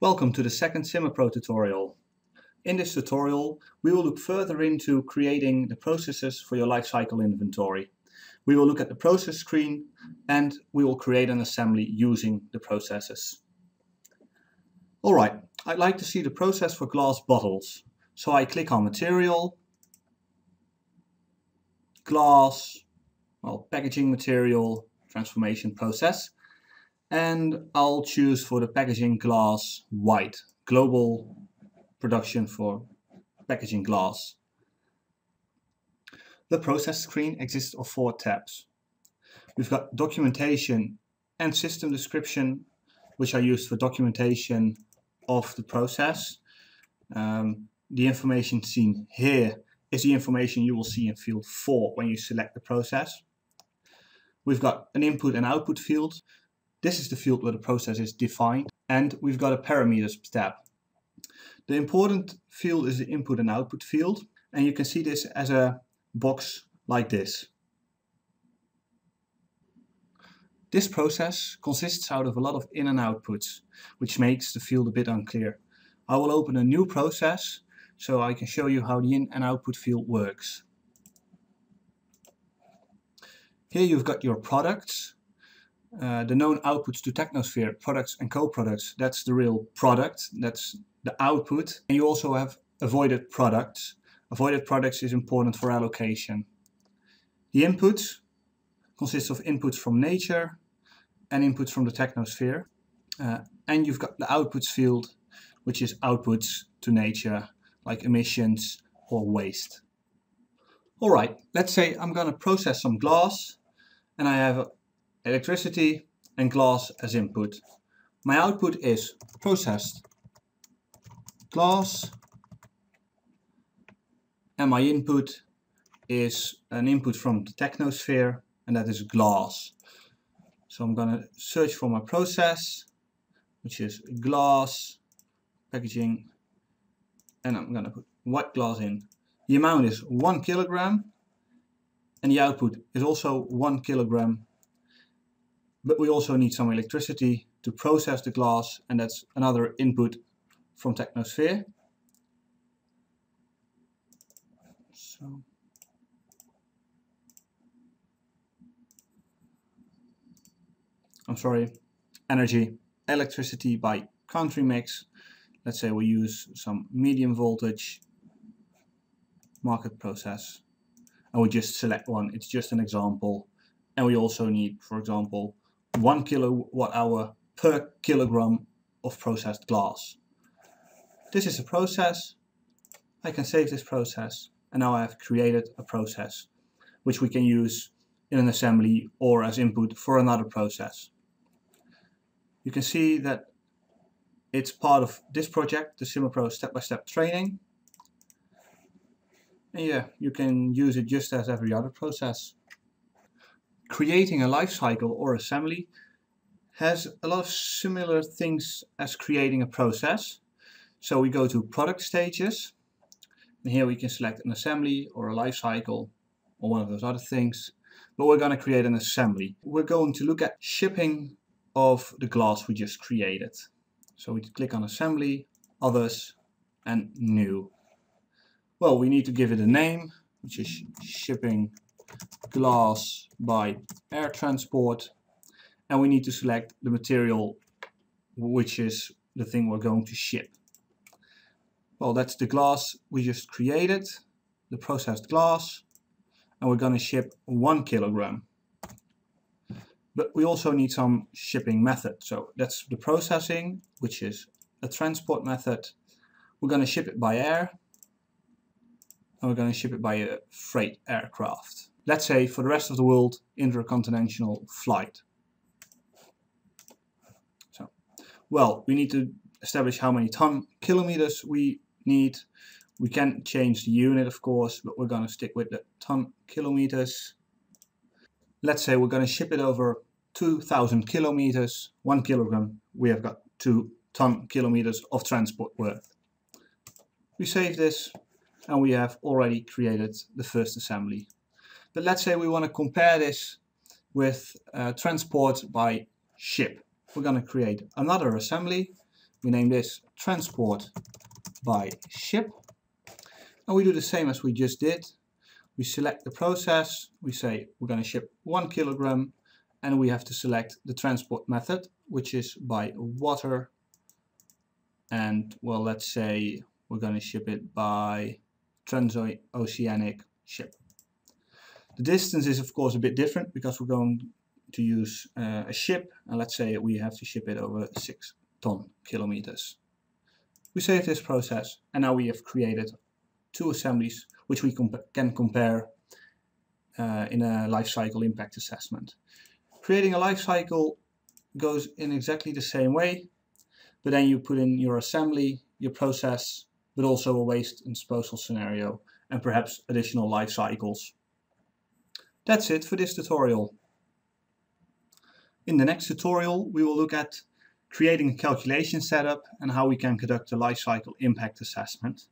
Welcome to the second SimaPro tutorial. In this tutorial, we will look further into creating the processes for your lifecycle inventory. We will look at the process screen and we will create an assembly using the processes. Alright, I'd like to see the process for glass bottles. So I click on Material, Glass, well, Packaging Material, Transformation Process, and I'll choose for the packaging glass white, global production for packaging glass. The process screen exists of four tabs. We've got documentation and system description, which are used for documentation of the process. Um, the information seen here is the information you will see in field 4 when you select the process. We've got an input and output field. This is the field where the process is defined and we've got a parameters tab. The important field is the input and output field and you can see this as a box like this. This process consists out of a lot of in and outputs, which makes the field a bit unclear. I will open a new process so I can show you how the in and output field works. Here you've got your products, uh, the known outputs to Technosphere, products and co-products, that's the real product, that's the output. And you also have avoided products. Avoided products is important for allocation. The inputs consists of inputs from nature and inputs from the Technosphere. Uh, and you've got the outputs field, which is outputs to nature, like emissions or waste. Alright, let's say I'm going to process some glass and I have electricity and glass as input. My output is processed glass and my input is an input from the technosphere and that is glass. So I'm going to search for my process which is glass packaging and I'm going to put white glass in. The amount is 1 kilogram and the output is also 1 kilogram but we also need some electricity to process the glass and that's another input from Technosphere. So I'm sorry, energy, electricity by country mix. Let's say we use some medium voltage market process and we just select one. It's just an example. And we also need, for example, one kilowatt hour per kilogram of processed glass. This is a process. I can save this process and now I have created a process which we can use in an assembly or as input for another process. You can see that it's part of this project, the SimaPro step-by-step training. And yeah, you can use it just as every other process. Creating a lifecycle or assembly has a lot of similar things as creating a process. So we go to product stages and here we can select an assembly or a lifecycle or one of those other things. But we're going to create an assembly. We're going to look at shipping of the glass we just created. So we click on assembly, others and new. Well, we need to give it a name, which is shipping glass by air transport. And we need to select the material, which is the thing we're going to ship. Well, that's the glass we just created, the processed glass, and we're going to ship one kilogram. But we also need some shipping method. So that's the processing, which is a transport method. We're going to ship it by air, and we're going to ship it by a freight aircraft. Let's say for the rest of the world, intercontinental flight. So, well, we need to establish how many ton kilometers we need. We can change the unit, of course, but we're going to stick with the ton kilometers. Let's say we're going to ship it over 2,000 kilometers, one kilogram. We have got two ton kilometers of transport worth. We save this and we have already created the first assembly. But let's say we want to compare this with uh, transport by ship. We're going to create another assembly We name this transport by ship. And we do the same as we just did. We select the process, we say we're going to ship one kilogram and we have to select the transport method which is by water and well let's say we're going to ship it by transoceanic ship. The distance is of course a bit different because we're going to use uh, a ship and let's say we have to ship it over 6 ton kilometers. We save this process and now we have created two assemblies which we comp can compare uh, in a life cycle impact assessment. Creating a life cycle goes in exactly the same way but then you put in your assembly, your process, but also a waste and disposal scenario and perhaps additional life cycles. That's it for this tutorial. In the next tutorial we will look at creating a calculation setup and how we can conduct a life cycle impact assessment.